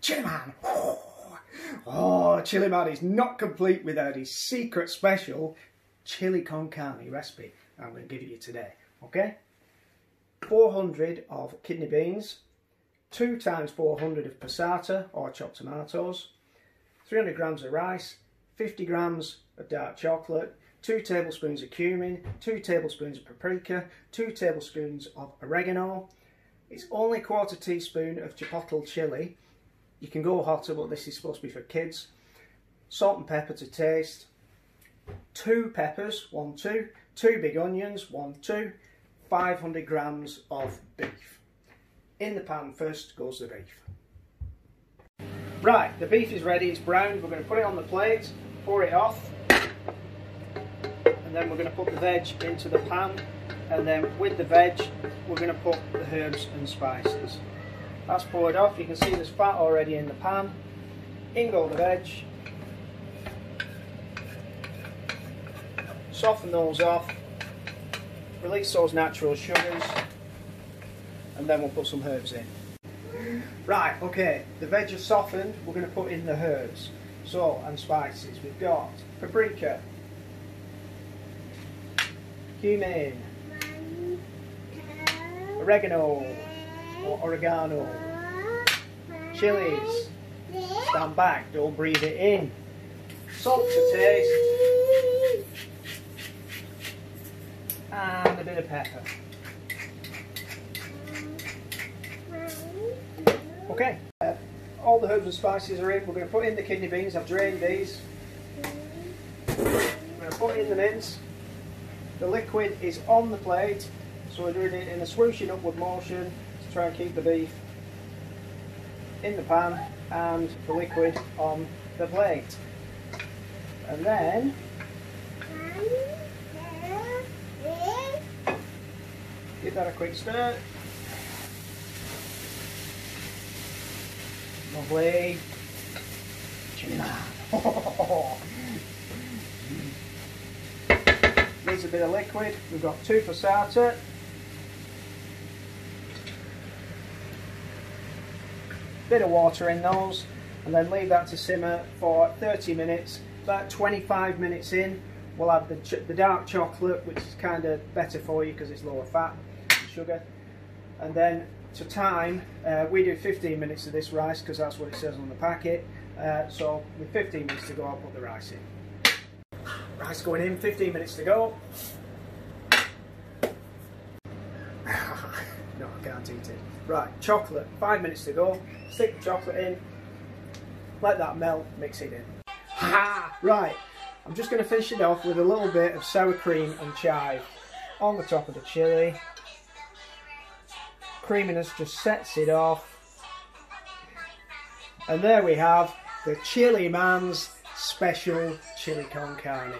Chili Man. Oh, Chili Man is not complete without his secret special chili con carne recipe I'm going to give it you today. Okay? 400 of kidney beans, 2 times 400 of passata or chopped tomatoes, 300 grams of rice, 50 grams of dark chocolate, 2 tablespoons of cumin, 2 tablespoons of paprika, 2 tablespoons of oregano. It's only a quarter teaspoon of chipotle chili. You can go hotter, but this is supposed to be for kids. Salt and pepper to taste. 2 peppers, 1, 2. 2 big onions, 1, 2. 500 grams of beef. In the pan first goes the beef. Right, the beef is ready, it's browned. We're going to put it on the plate, pour it off and then we're going to put the veg into the pan and then with the veg we're going to put the herbs and spices. That's poured off, you can see there's fat already in the pan. In go the veg. Soften those off, release those natural sugars. And then we'll put some herbs in. Right, okay, the veg is softened, we're going to put in the herbs. So, and spices, we've got paprika, cumin, oregano or oregano, chilies, stand back, don't breathe it in, salt to taste, and a bit of pepper. Okay, uh, all the herbs and spices are in, we're going to put in the kidney beans, I've drained these, We're going to put in the mince, the liquid is on the plate, so we're doing it in a swooshing upward motion try and keep the beef in the pan and the liquid on the plate. And then give that a quick stir. Lovely. needs a bit of liquid. We've got two for passata. Bit of water in those and then leave that to simmer for 30 minutes. About 25 minutes in we'll add the, the dark chocolate which is kind of better for you because it's lower fat sugar and then to time uh, we do 15 minutes of this rice because that's what it says on the packet uh, so with 15 minutes to go I'll put the rice in. Rice going in, 15 minutes to go. Can't eat it. Right, chocolate, five minutes to go. Stick the chocolate in, let that melt, mix it in. Ha! Right, I'm just going to finish it off with a little bit of sour cream and chive on the top of the chilli. Creaminess just sets it off. And there we have the Chili Man's special chili con carne.